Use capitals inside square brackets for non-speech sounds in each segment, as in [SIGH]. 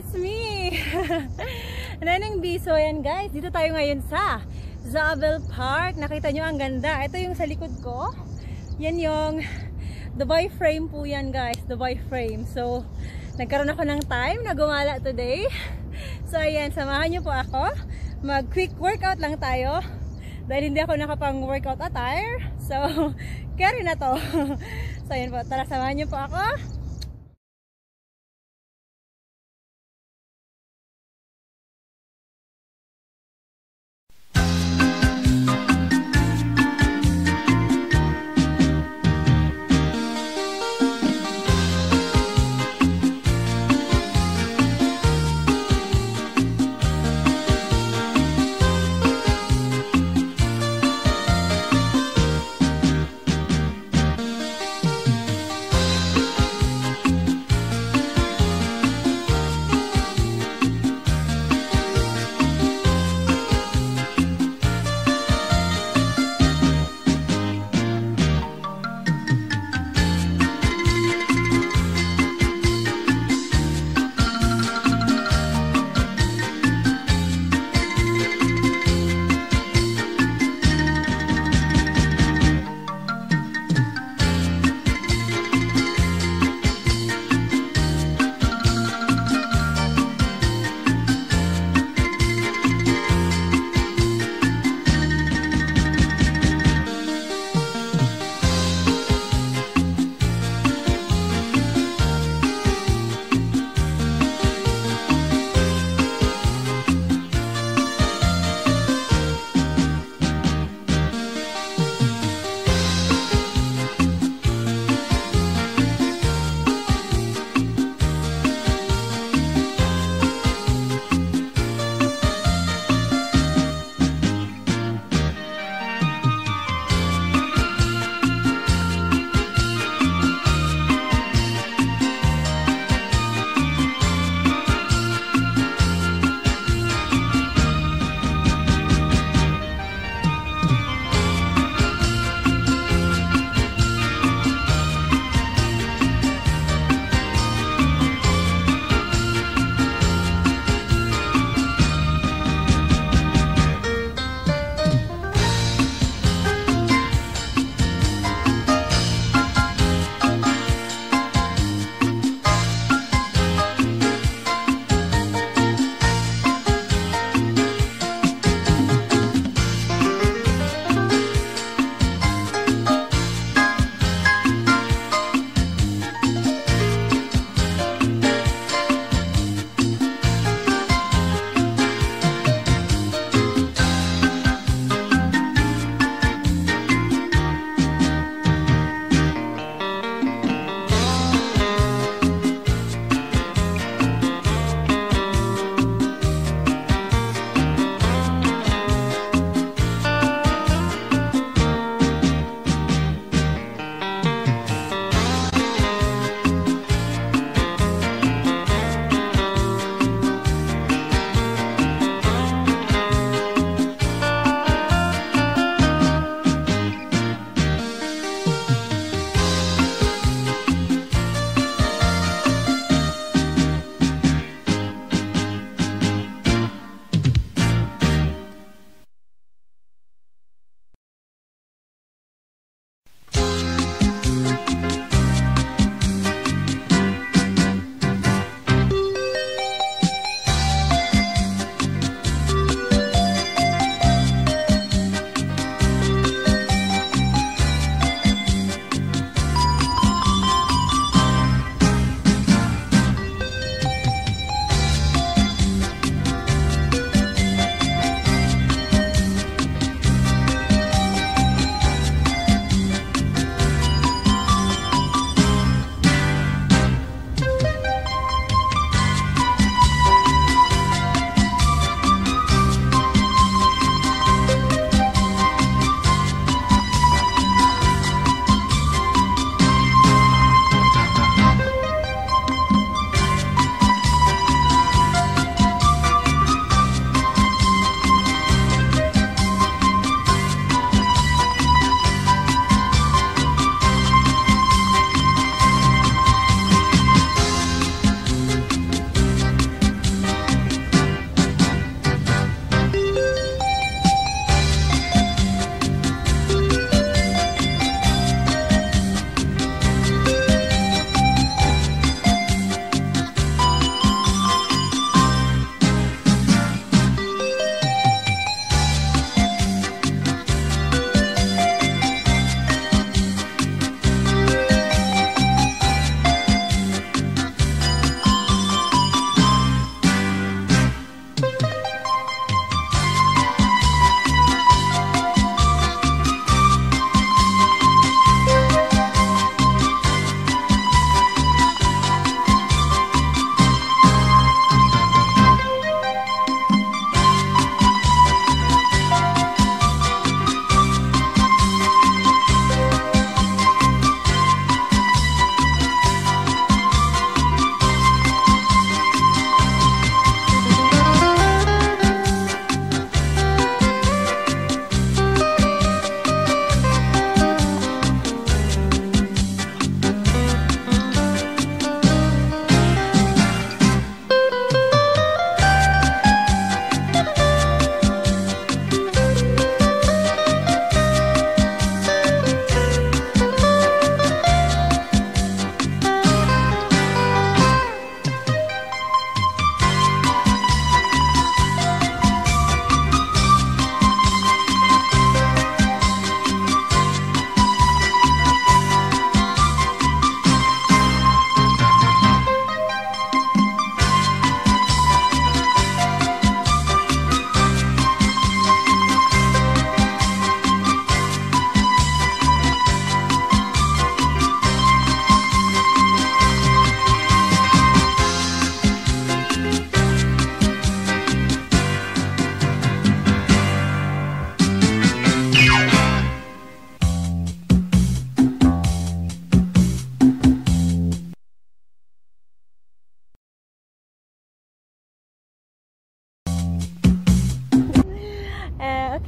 it's me! [LAUGHS] Nanang Biso yan guys. Dito tayo ngayon sa Zabel Park. Nakita nyo ang ganda. Ito yung sa likod ko. Yan yung Dubai frame po yan guys. Dubai frame. So, nagkaroon ako ng time na gumala today. So, ayan. Samahan nyo po ako. Mag quick workout lang tayo. Dahil hindi ako nakapang workout attire. So, [LAUGHS] carry na to. [LAUGHS] so, ayan po. Tara, samahan nyo po ako.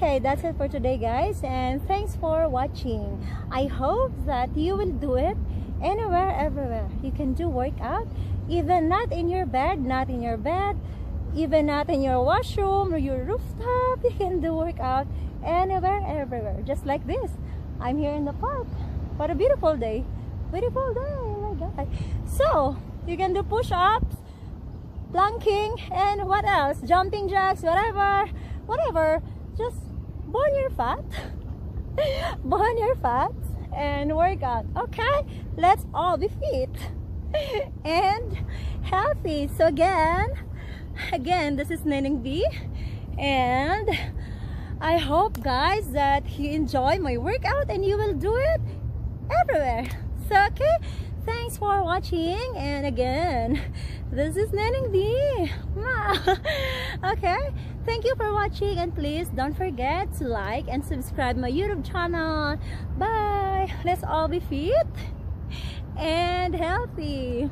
Okay, that's it for today guys and thanks for watching. I hope that you will do it anywhere, everywhere. You can do workout even not in your bed, not in your bed, even not in your washroom or your rooftop. [LAUGHS] You can do workout anywhere, everywhere. Just like this. I'm here in the park. What a beautiful day. Beautiful day. Oh my God. So, you can do push-ups, planking, and what else? Jumping jacks, whatever. Whatever just burn your fat. [LAUGHS] Burn your fat and work out okay? Let's all be fit. [LAUGHS] And healthy. So again again this is Neneng B. And I hope guys that you enjoy my workout and you will do it everywhere. So okay? Thanks for watching. And again this is Neneng B. [LAUGHS] Okay Thank you for watching and please don't forget to like and subscribe my YouTube channel. Bye! Let's all be fit and healthy.